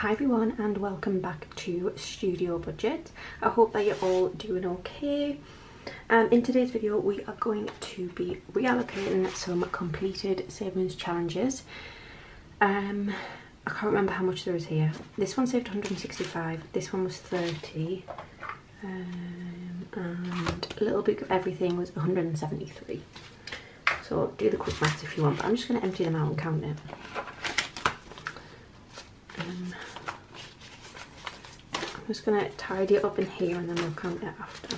Hi everyone and welcome back to Studio Budget. I hope that you're all doing okay. Um, in today's video we are going to be reallocating some completed savings challenges. Um, I can't remember how much there is here. This one saved 165, this one was 30 um, and a little bit of everything was 173. So do the quick maths if you want but I'm just going to empty them out and count it. Um, I'm just going to tidy it up in here and then we'll count it after.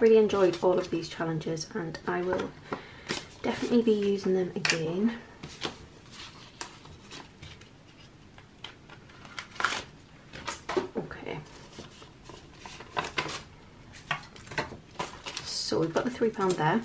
Really enjoyed all of these challenges and I will definitely be using them again. Okay. So we've got the £3 there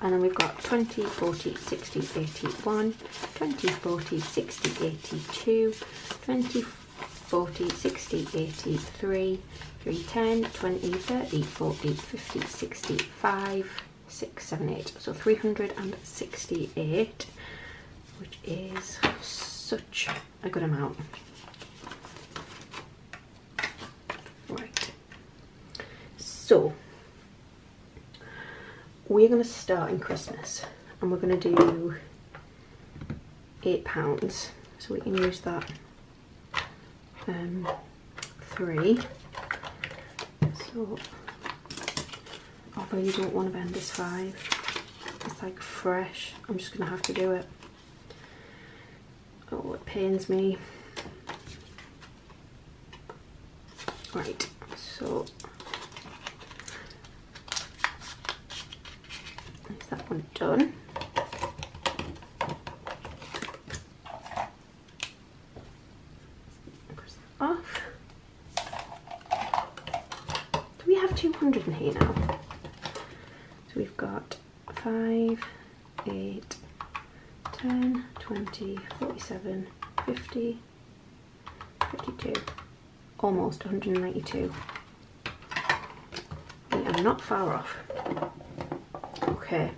and then we've got 20, 40, 60, 81, 20, 40, 60, 82, 20, 40, 60, 83, 310, 20, 30, 40, 50, 65, 6, 7, 8. So 368, which is such a good amount. Right. So we're going to start in Christmas and we're going to do eight pounds. So we can use that um, three. So I really don't want to bend this five it's like fresh. I'm just gonna have to do it. Oh it pains me. Right so that one done. Cross that off. Do we have 200 in here now? So we've got 5, 8, 10, 20, 47, 50, 52, almost 192. We are not far off. Okay,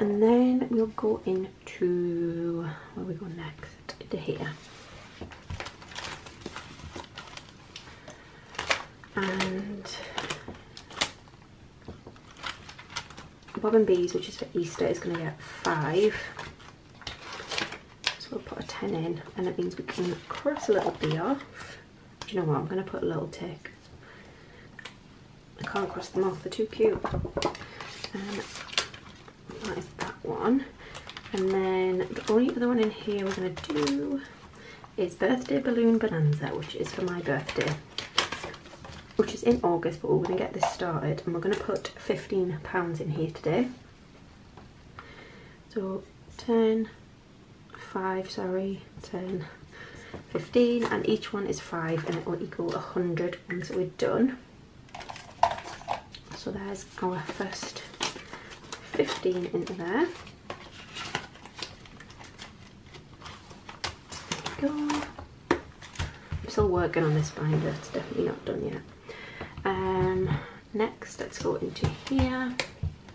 and then we'll go into where we go next? To here. And Bob and Bees which is for Easter is going to get five. So we'll put a 10 in and it means we can cross a little bee off. Do you know what? I'm going to put a little tick. I can't cross them off they're too cute um, that is that one. And then the only other one in here we're going to do is birthday balloon bonanza which is for my birthday which is in August but we're going to get this started and we're going to put 15 pounds in here today. So 10 5 sorry 10 15 and each one is 5 and it will equal 100 once we're done. So there's our first 15 into there. Go. I'm still working on this binder, it's definitely not done yet. Um, next, let's go into here,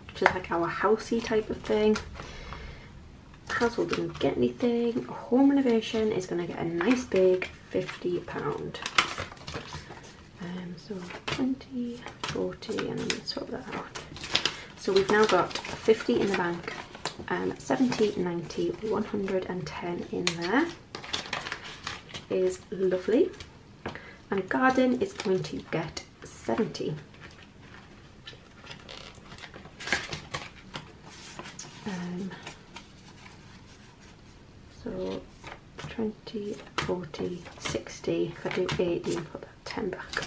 which is like our housey type of thing. Household didn't get anything. Home renovation is going to get a nice big £50. Um, so 20, 40, and then swap that out. So we've now got 50 in the bank, um, 70, 90, 110 in there. Is lovely. And garden is going to get 70. Um, so 20, 40, 60. If I do 80 and put that 10 back.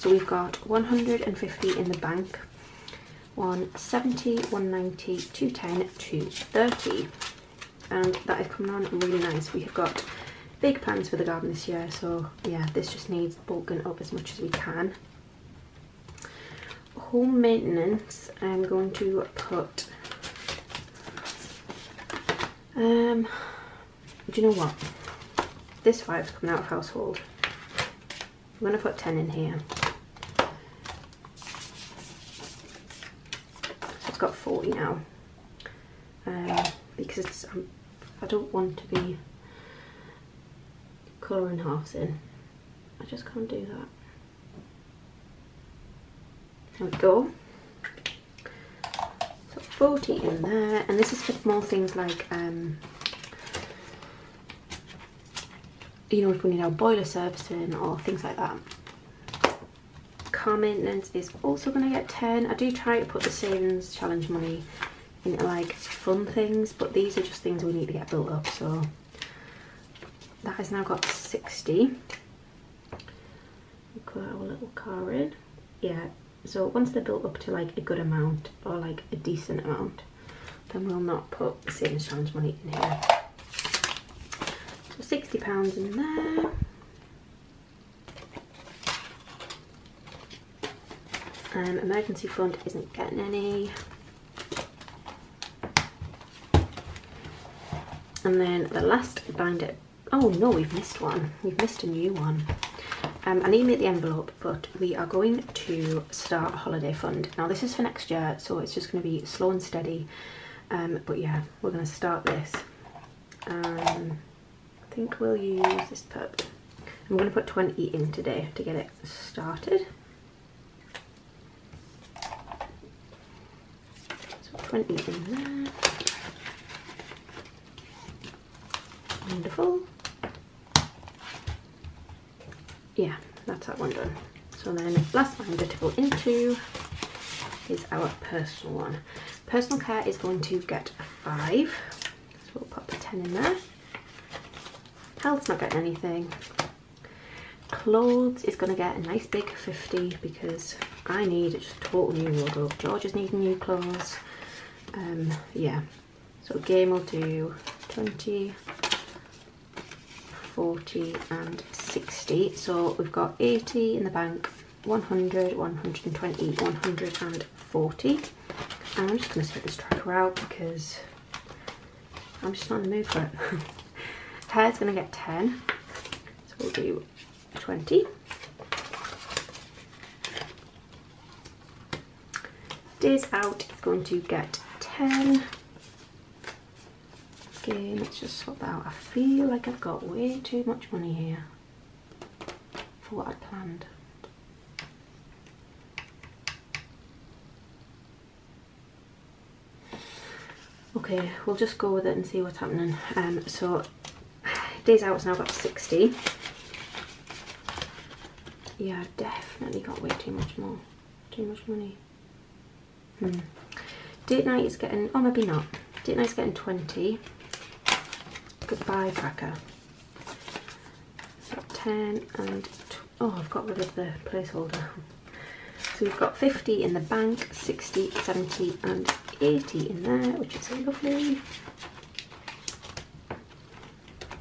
So we've got 150 in the bank 170, 190, 210, 230 and that is coming on really nice. We have got big plans for the garden this year so yeah this just needs bulking up as much as we can. Home maintenance I'm going to put um do you know what this five is coming out of household I'm going to put 10 in here got 40 now. Um, because it's, um, I don't want to be colouring halves in. I just can't do that. There we go. So 40 in there, and this is for more things like, um, you know, if we need our boiler servicing or things like that. Car maintenance is also going to get 10. I do try to put the savings challenge money into like fun things, but these are just things we need to get built up, so that has now got 60. We've got our little car in. Yeah, so once they're built up to like a good amount or like a decent amount, then we'll not put the savings challenge money in here. So £60 in there. Um, emergency fund isn't getting any. And then the last binder, oh no, we've missed one. We've missed a new one. Um, I need to make the envelope, but we are going to start a holiday fund. Now this is for next year, so it's just going to be slow and steady. Um, but yeah, we're going to start this. Um, I think we'll use this purple. I'm going to put 20 in today to get it started. 20 in there. Wonderful. Yeah, that's that one done. So then last binder to go into is our personal one. Personal care is going to get a 5. So we'll pop the 10 in there. Health's not getting anything. Clothes is going to get a nice big 50 because I need just total new wardrobe. George is needing new clothes. Um, yeah, so game will do 20, 40 and 60 so we've got 80 in the bank 100 120 140 and i'm just going to set this tracker out because i'm just not in the mood for it. Hair's going to get 10 so we'll do 20 days out is going to get 10 Okay, let's just sort that out. I feel like I've got way too much money here for what I planned. Okay, we'll just go with it and see what's happening. Um, so, days out has now about 60. Yeah, definitely got way too much more. Too much money. Hmm. Date night is getting, oh maybe not. Date night's getting 20 goodbye cracker. 10 and, oh I've got rid of the placeholder. So we've got 50 in the bank, 60, 70 and 80 in there, which is lovely.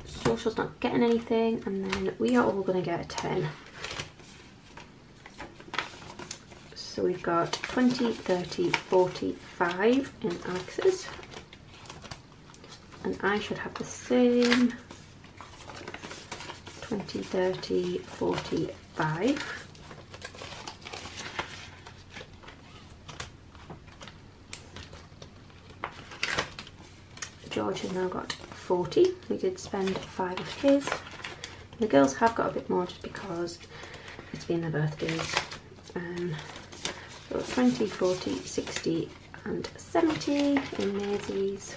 Social's not getting anything and then we are all going to get a 10. So we've got 20, 30, 45 in Alex's and I should have the same 20, 30, 45. George has now got 40. We did spend five of his. The girls have got a bit more just because it's been their birthdays. Um, so 20, 40, 60 and 70 in Maisie's.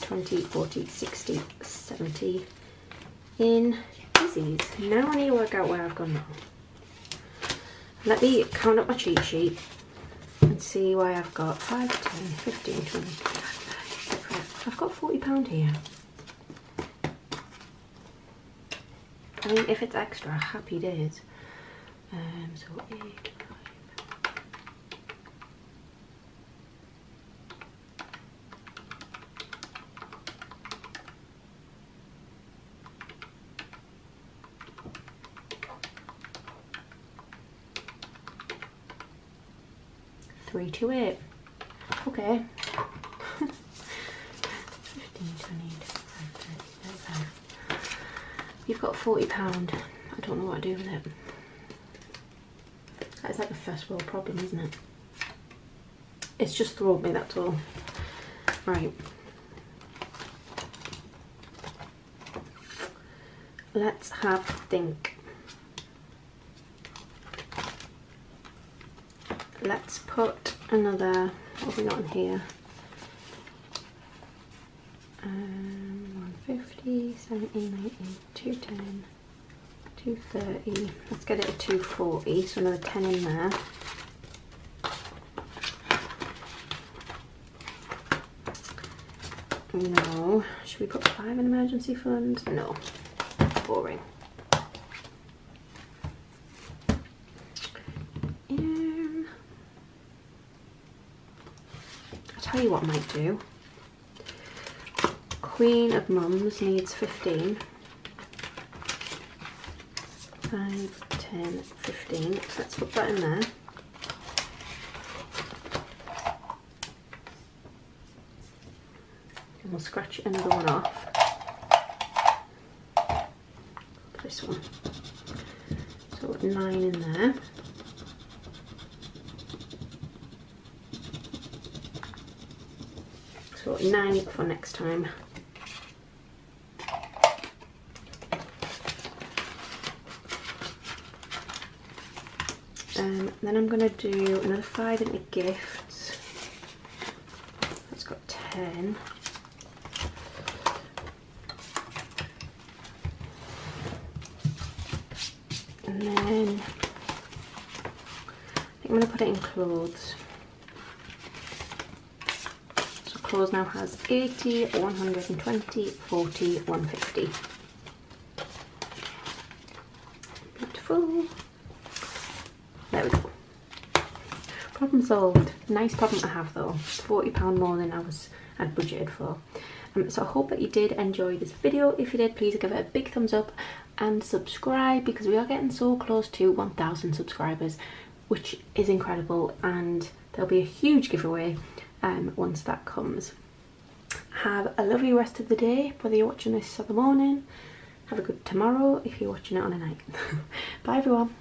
20, 40, 60, 70 in Izzy's. Now I need to work out where I've gone wrong. Let me count up my cheat sheet and see why I've got 5, 10, 15, 20, I've got £40 here. I mean, if it's extra, happy days. Um, so 8, three two eight. Okay. 15, 20, You've got forty pound. I don't know what to do with it. That's like a first world problem, isn't it? it's just thrown me, that's all. Right. Let's have a think. Let's put another, what have we got in here? Um, 150, 70, 90, 210, 230. Let's get it at 240, so another 10 in there. No. Should we put five in emergency fund? No. Boring. Um, I'll tell you what I might do. Queen of Mums needs 15. 5, 10, 15. So let's put that in there. and we'll scratch another one off. This one. So nine in there. So nine for next time. Then I'm going to do another five into gifts. That's got ten. and then I I'm going to put it in clothes. So clothes now has 80, 120, 40, 150. Beautiful. There we go. Problem solved. Nice problem to have though. £40 more than I was had budgeted for. Um, so I hope that you did enjoy this video. If you did, please give it a big thumbs up and subscribe because we are getting so close to 1000 subscribers which is incredible and there'll be a huge giveaway um, once that comes. Have a lovely rest of the day whether you're watching this in the morning. Have a good tomorrow if you're watching it on a night. Bye everyone.